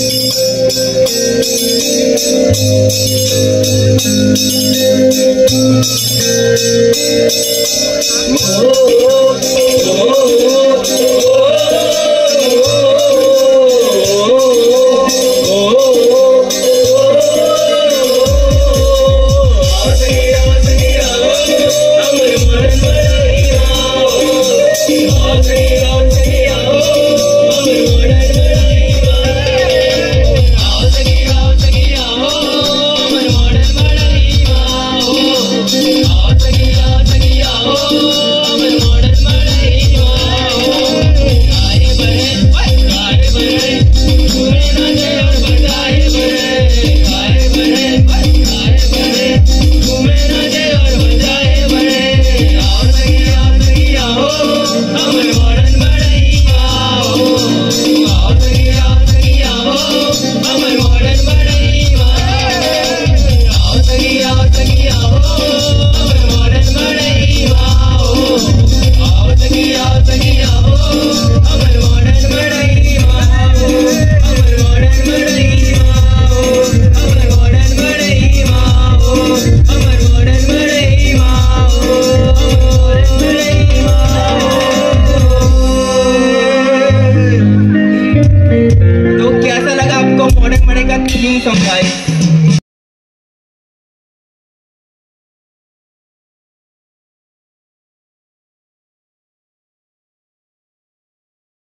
Oh, 成为我人。juntam mais.